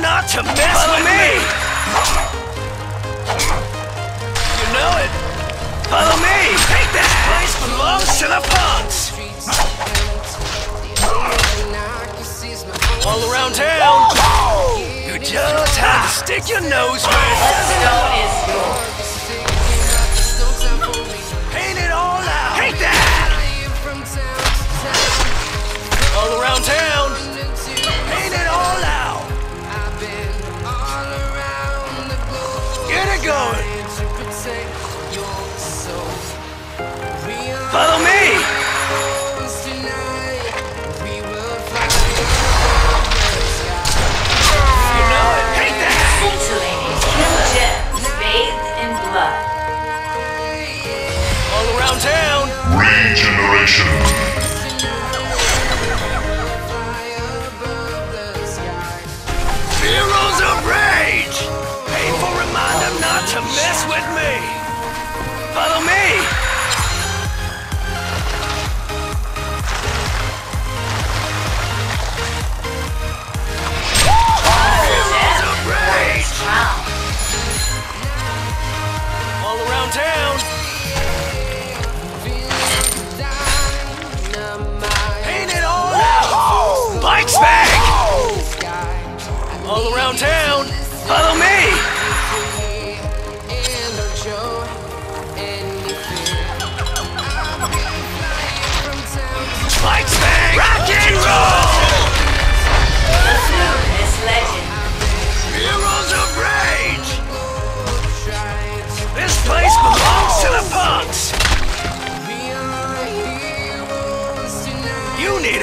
not to mess Follow with me. You know it. Follow me. Take that. This place belongs to the punks. All around town. You just have to stick your nose where it is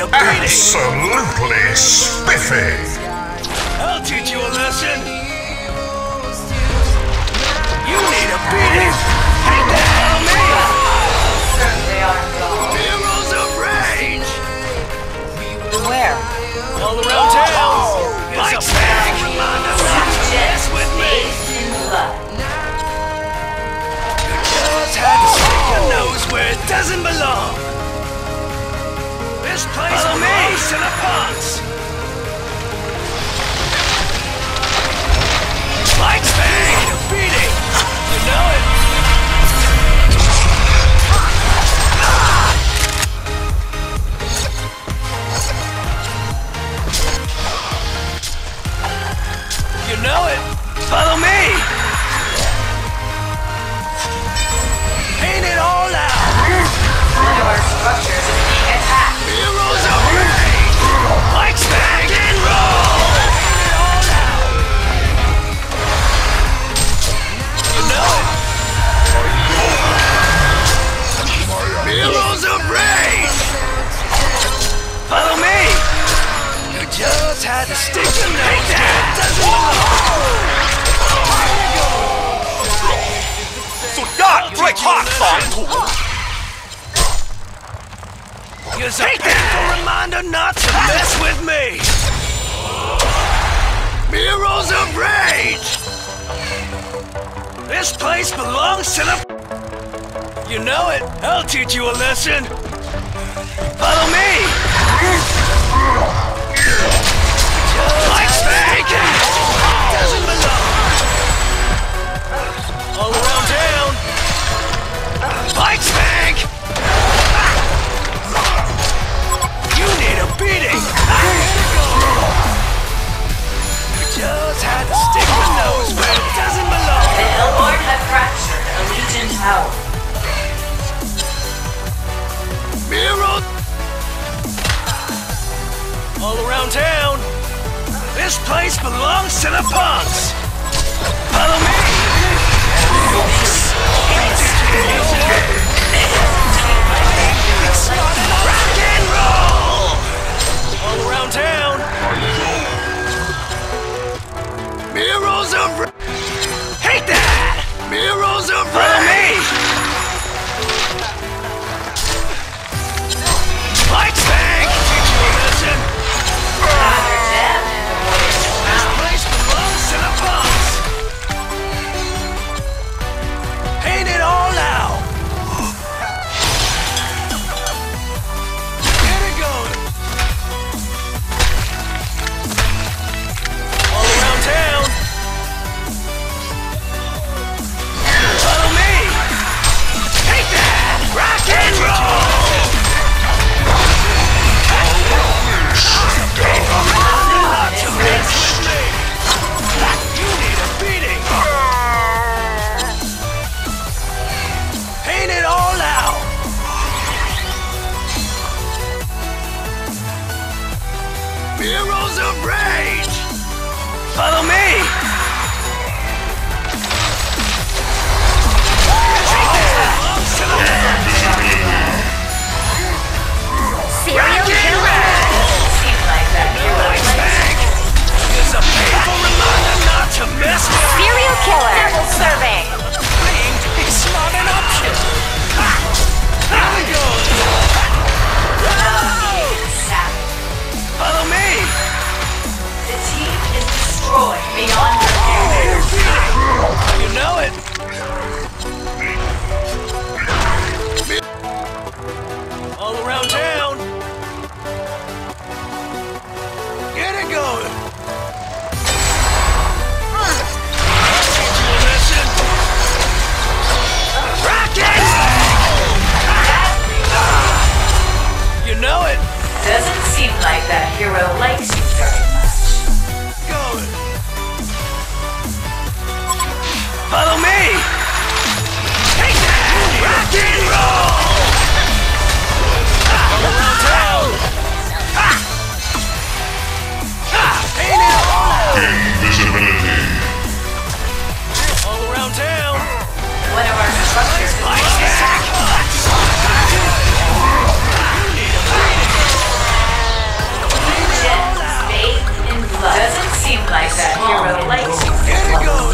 You need! Absolutely spiffy. I'll teach you a lesson! You need a beating! Take that on me! They are. Heroes of Rage! Beware. All around town! Bike bag! Reminder mess with me! bathed in. Just had to stick your nose where it doesn't belong. Here's a painful reminder not to mess with me! Heroes of Rage! This place belongs to the... You know it! I'll teach you a lesson! Follow me! Doesn't belong! All around town! Like Spank! You just had to stick your nose where it doesn't belong! The Hellbourne have fractured a Legion tower. Mirror! All around town! This place belongs to the punks! of rage! Follow me! hero likes Here we go.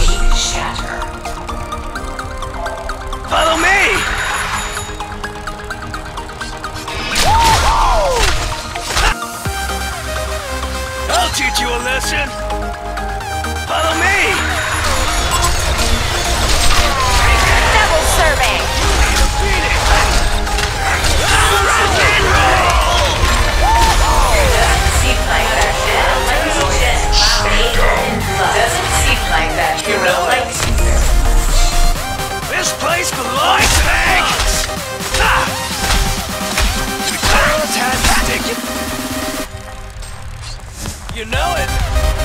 one.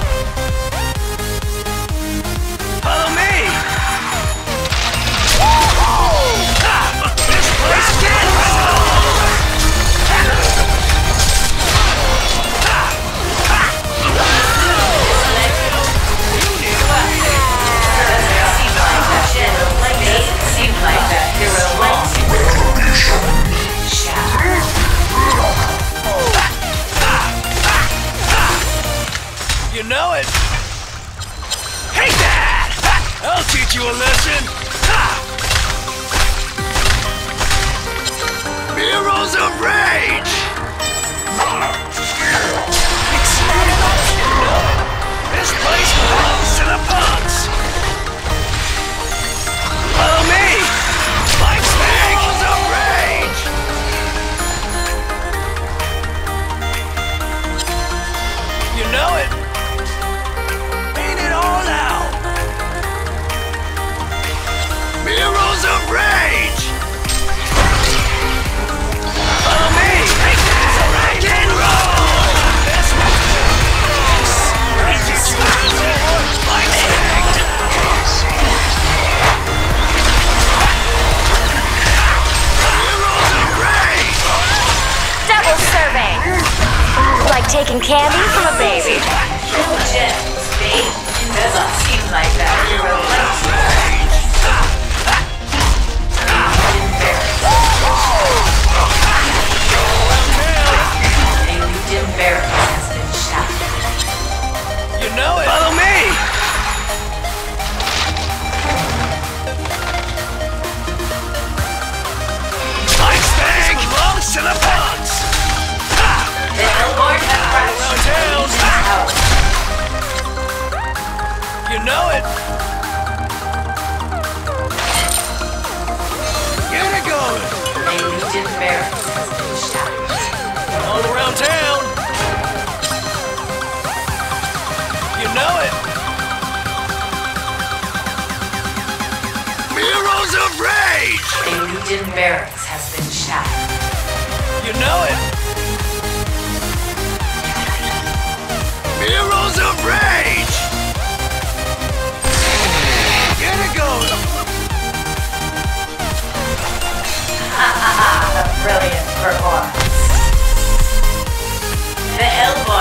taking candy from a baby. No gems, babe. It doesn't seem like that. know it! Get it going. All around town! You know it! Murals of Rage! Norwegian Barracks has been shattered. You know it! Murals of Rage! alone. Ah, ah, ah, brilliant performance. The elbow.